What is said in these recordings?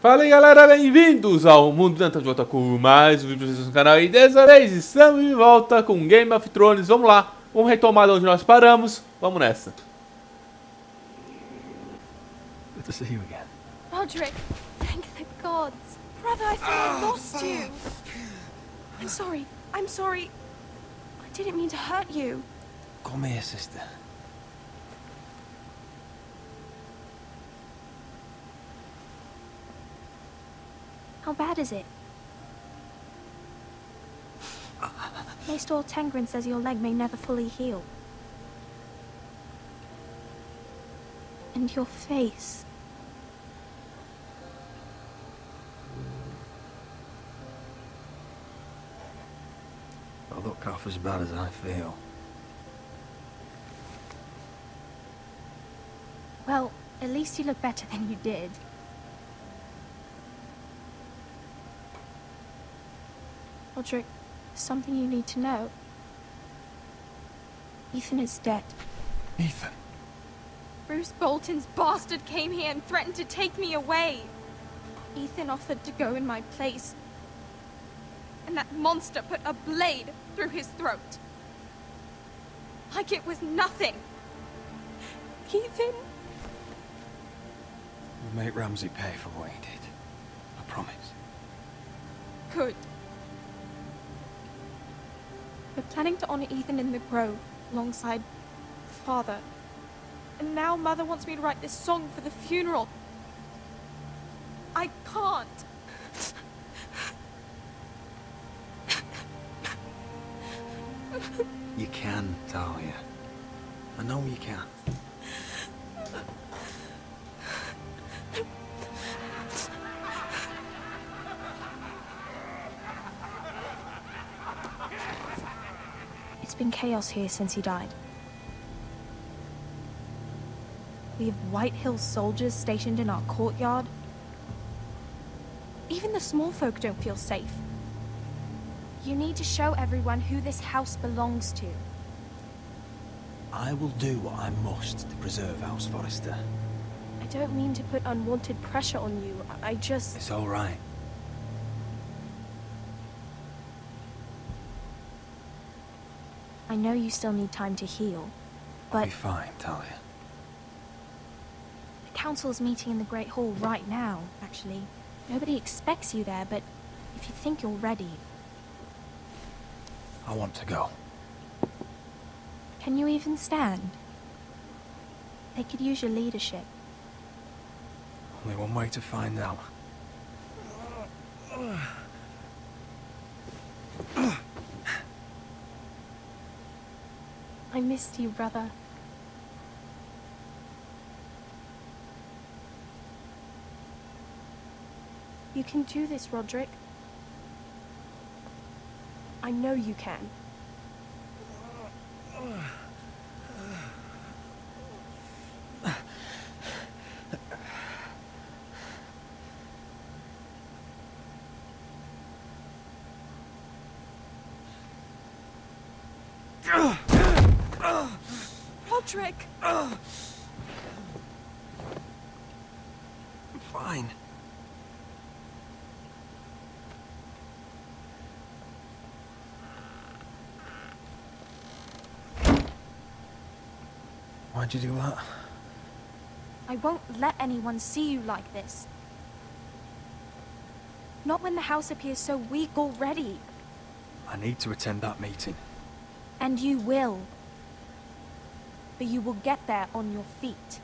Fala aí galera, bem-vindos ao Mundo Danta de volta com mais um vídeo pra vocês no canal e dessa vez estamos de volta com Game of Thrones, vamos lá, vamos retomar onde nós paramos, vamos nessa. Good to see you again. Roderick, thank the gods. Brother, I thought I lost you. I'm sorry. I'm sorry. I didn't mean to hurt you. Come here, sister. How bad is it? Maester Tengrin says your leg may never fully heal. And your face. Don't look half as bad as I feel. Well, at least you look better than you did. Rodrik, something you need to know. Ethan is dead. Ethan. Roose Bolton's bastard came here and threatened to take me away. Ethan offered to go in my place. And that monster put a blade through his throat. Like it was nothing. Ethan? We'll make Ramsay pay for what he did. I promise. Good. We're planning to honor Ethan in the grove alongside father. And now mother wants me to write this song for the funeral. I can't. You can, Talia. I know you can. Been chaos here since he died. We have White Hill soldiers stationed in our courtyard. Even the small folk don't feel safe. You need to show everyone who this house belongs to. I will do what I must to preserve House Forrester. I don't mean to put unwanted pressure on you. I I just. It's all right. I know you still need time to heal, I'll but be fine, Talia. the council's meeting in the Great Hall right now, actually. Nobody expects you there, but if you think you're ready, I want to go. can you even stand? They could use your leadership. Only one way to find out. I missed you, brother. You can do this, Rodrik. I know you can. Rodrik! I'm fine. Why'd you do that? I won't let anyone see you like this. Not when the house appears so weak already. I need to attend that meeting. And you will. But you will get there on your feet.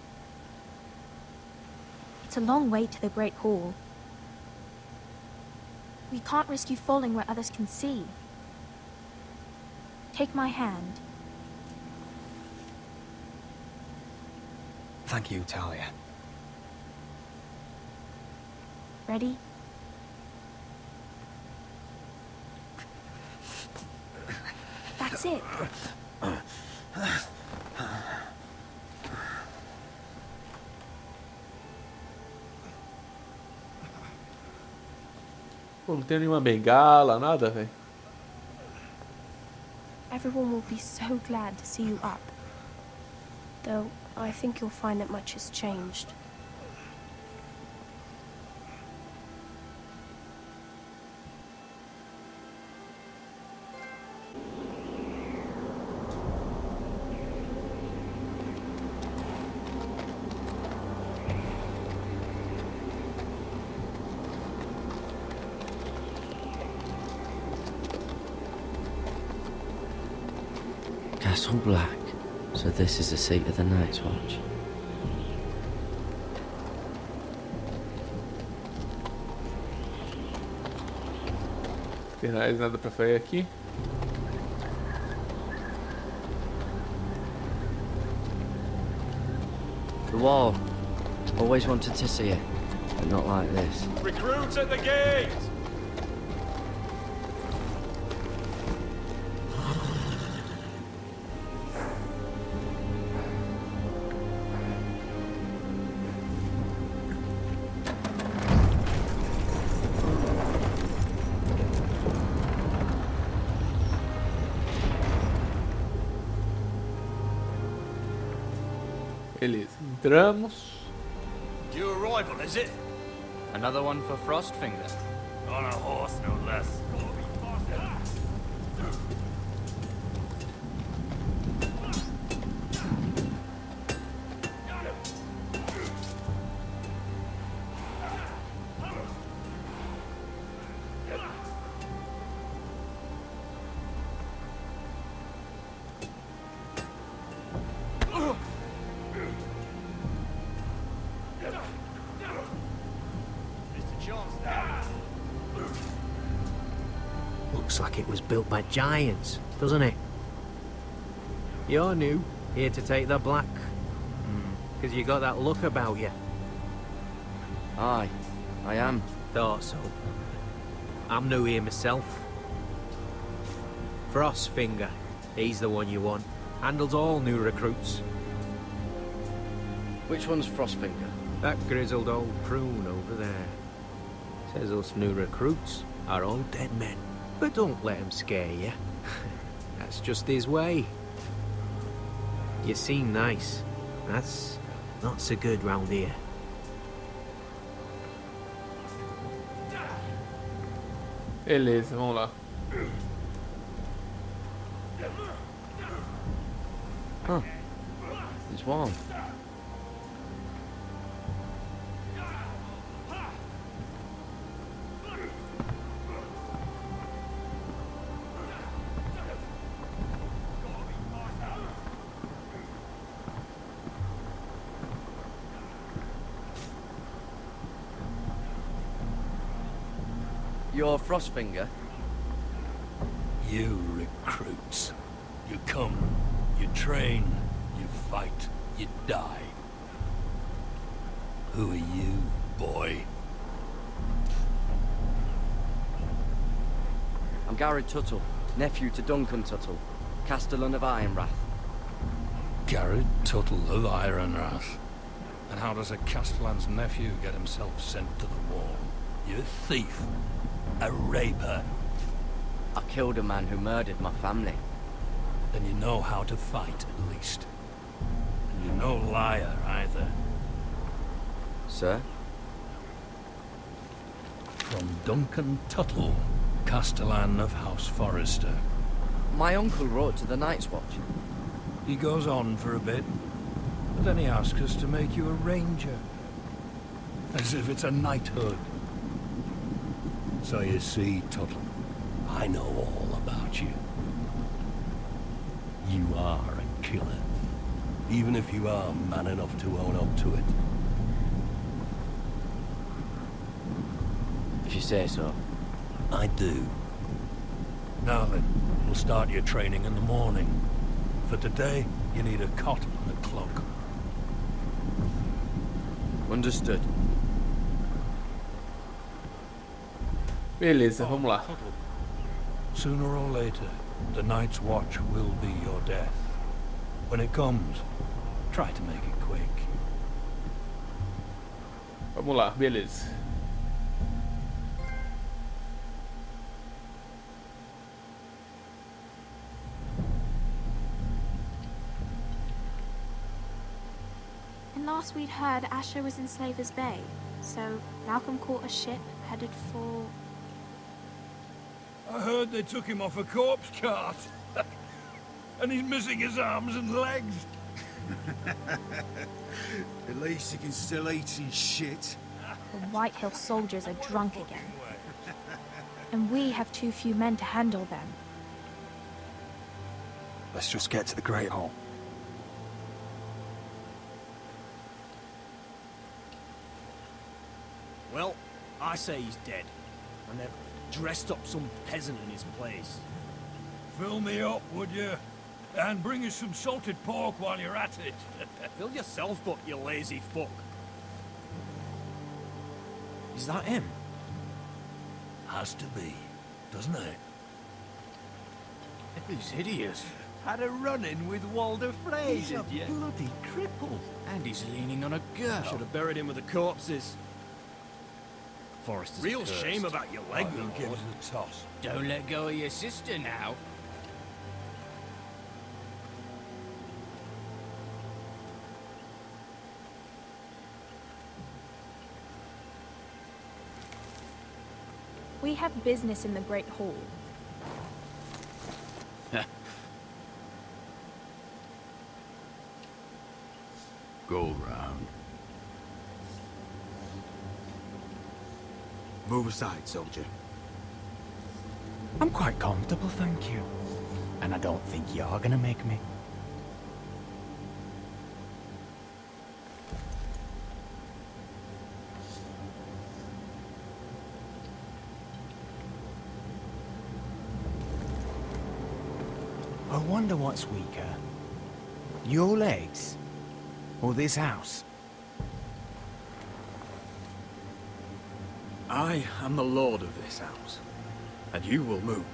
It's a long way to the Great Hall. We can't risk you falling where others can see. Take my hand. Thank you, Talia. Ready? That's it. Não tem nenhuma bengala, nada, velho. Everyone will be so glad to see you up. Though, I think you'll find that much has changed. Castle Black. So this is the seat of the Night's Watch. Tem mais nada pra fazer aqui. The wall. Always wanted to see it, but not like this. Recruits at the gate! Beleza, entramos. New arrival, is it? Another one for Frostfinger. On a horse, no less. Looks like it was built by giants, doesn't it? You're new, here to take the black. Hmm, because you got that look about you. Aye, I am. Thought so. I'm new here myself. Frostfinger, he's the one you want. Handles all new recruits. Which one's Frostfinger? That grizzled old prune over there. Says us new recruits are all dead men. But don't let him scare you. That's just his way. You seem nice. That's not so good round here. Beleza, vamos lá. Huh. It's warm. You're Frostfinger? You recruits. You come, you train, you fight, you die. Who are you, boy? I'm Gared Tuttle, nephew to Duncan Tuttle, Castellan of Ironrath. Gared Tuttle of Ironrath. And how does a Castellan's nephew get himself sent to the wall? You thief. A raper. I killed a man who murdered my family. Then you know how to fight, at least. And you're no liar, either. Sir? From Duncan Tuttle, Castellan of House Forrester. My uncle wrote to the Night's Watch. He goes on for a bit, but then he asks us to make you a ranger. As if it's a knighthood. So you see, Tuttle, I know all about you. You are a killer. Even if you are man enough to own up to it. If you say so. I do. Now then, we'll start your training in the morning. For today, you need a cot and a cloak. Understood. Beleza, oh, vamos lá. Sooner or later, the Night's Watch will be your death. When it comes, try to make it quick. Vamos lá, beleza. And last we'd heard Asher was in Slaver's Bay, so Malcolm caught a ship headed for. I heard they took him off a corpse cart. and he's missing his arms and legs. At least he can still eat his shit. The White Hill soldiers are drunk again. And we have too few men to handle them. Let's just get to the Great Hall. Well, I say he's dead. And they've dressed up some peasant in his place. Fill me up, would you? And bring us some salted pork while you're at it. Fill yourself up, you lazy fuck. Is that him? Has to be, doesn't it? He's hideous. Had a run-in with Walder Frey, He's a bloody cripple. And he's leaning on a girl. Should have buried him with the corpses. Forrester's Real cursed. shame about your leg, Who my gives lord. it a toss? Don't let go of your sister now. We have business in the Great Hall. Go round. Move aside, soldier. I'm quite comfortable, thank you. And I don't think you're gonna make me. I wonder what's weaker. Your legs? Or this house? I am the lord of this house, and you will move.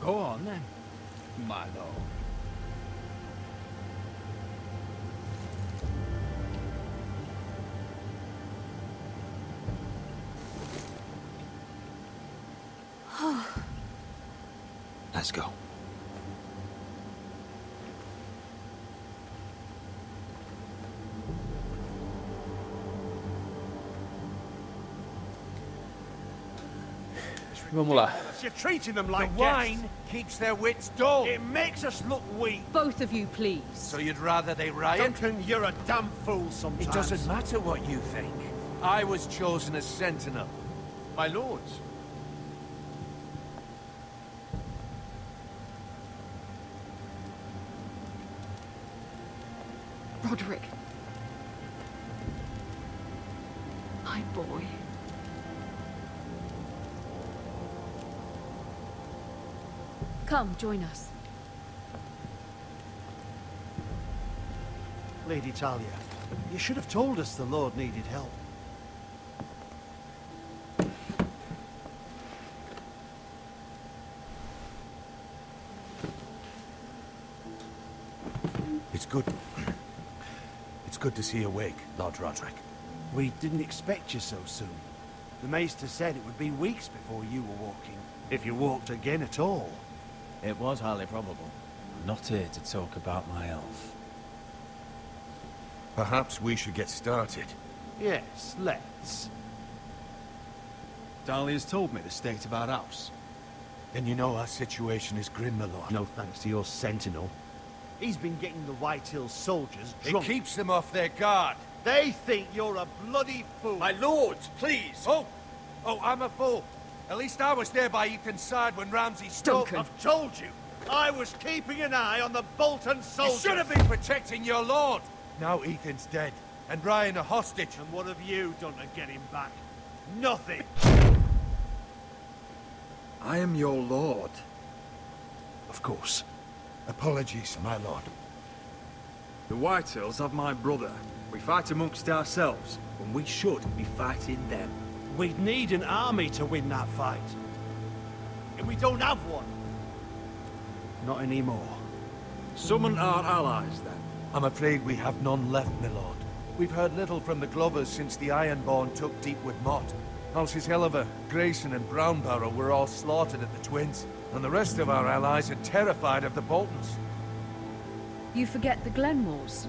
Go on then, my lord. Vamos lá. You're treating them like the wine keeps their wits dull. It makes us look weak. Both of you, please. So you'd rather they riot? Duncan, you're a damn fool sometimes. It doesn't matter what you think. I was chosen as sentinel. My lords. Rodrik. Come, join us. Lady Talia, you should have told us the Lord needed help. It's good. It's good to see you awake, Lord Rodrik. We didn't expect you so soon. The Maester said it would be weeks before you were walking. If you walked again at all. It was highly probable. I'm not here to talk about my elf. Perhaps we should get started. Yes, let's. Talia's told me the state of our house. Then you know our situation is grim, my lord. No thanks to your sentinel. He's been getting the White Hills soldiers It drunk. keeps them off their guard. They think you're a bloody fool. My lords, please. Oh, oh, I'm a fool. At least I was there by Ethan's side when Ramsay stole. Duncan. I've told you. I was keeping an eye on the Bolton soldiers! You should have been protecting your lord. Now Ethan's dead, and Ryon a hostage. And what have you done to get him back? Nothing. I am your lord. Of course. Apologies, my lord. The Whitehills have my brother. We fight amongst ourselves, when we should be fighting them. We'd need an army to win that fight. And we don't have one. Not anymore. Summon our allies, then. I'm afraid we have none left, my lord. We've heard little from the Glovers since the Ironborn took Deepwood Motte. Halsey's Helliver, Grayson and Brownbarrow were all slaughtered at the Twins, and the rest of our allies are terrified of the Boltons. You forget the Glenmores.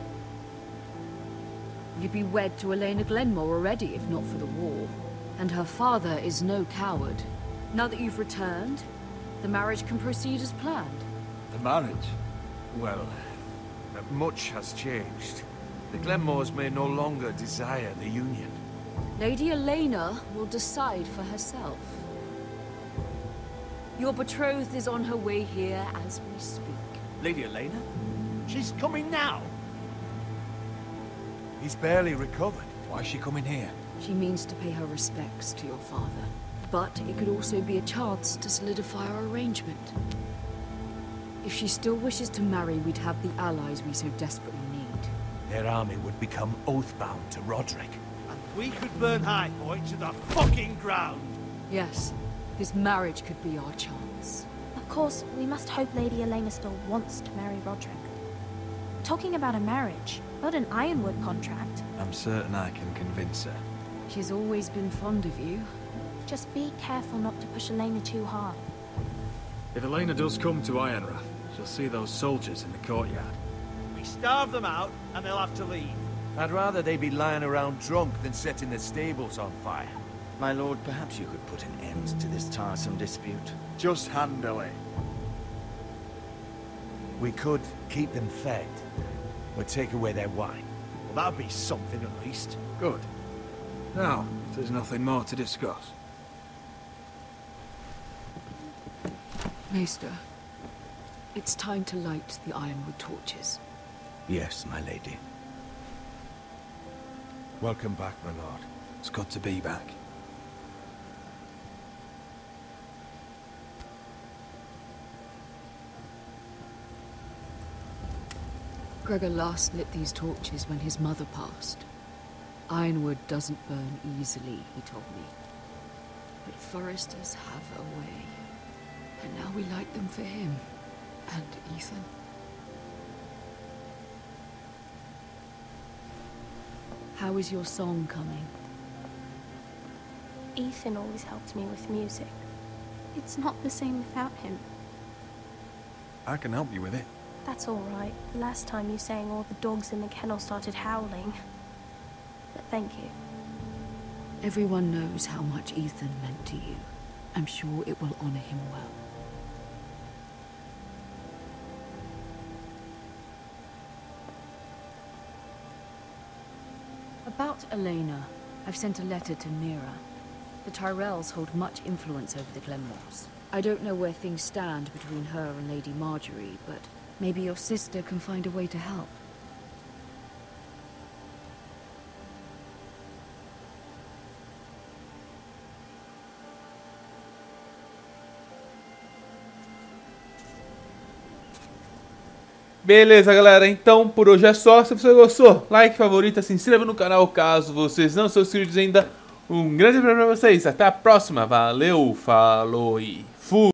You'd be wed to Elaena Glenmore already if not for the war. And her father is no coward. Now that you've returned, the marriage can proceed as planned. The marriage? Well, uh, much has changed. The Glenmores may no longer desire the Union. Lady Elaena will decide for herself. Your betrothed is on her way here as we speak. Lady Elaena? She's coming now. He's barely recovered. Why is she coming here? She means to pay her respects to your father. But it could also be a chance to solidify our arrangement. If she still wishes to marry, we'd have the allies we so desperately need. Their army would become oath-bound to Rodrik. And we could burn High Highpoint to the fucking ground. Yes, this marriage could be our chance. Of course, we must hope Lady Elaena still wants to marry Rodrik. Talking about a marriage, not an Ironwood contract. I'm certain I can convince her. She's always been fond of you. Just be careful not to push Elaena too hard. If Elaena does come to Ironrath, she'll see those soldiers in the courtyard. We starve them out, and they'll have to leave. I'd rather they be lying around drunk than setting the stables on fire. My lord, perhaps you could put an end to this tiresome dispute. Just handily. We could keep them fed, or take away their wine. Well, that'd be something at least. Good. Now, if there's nothing more to discuss. Maester, it's time to light the ironwood torches. Yes, my lady. Welcome back, my lord. It's good to be back. Gregor last lit these torches when his mother passed. Ironwood doesn't burn easily, he told me. But Forresters have a way. And now we light them for him. And Ethan. How is your song coming? Ethan always helped me with music. It's not the same without him. I can help you with it. That's all right. The last time you sang, all the dogs in the kennel started howling. But thank you. Everyone knows how much Ethan meant to you. I'm sure it will honor him well. About Elena, I've sent a letter to Mira. The Tyrells hold much influence over the Glenmores. I don't know where things stand between her and Lady Margaery, but maybe your sister can find a way to help. Beleza, galera. Então, por hoje é só. Se você gostou, like, favorita, se inscreva no canal caso vocês não são inscritos ainda. Um grande beijo pra vocês. Até a próxima. Valeu, falou e fui.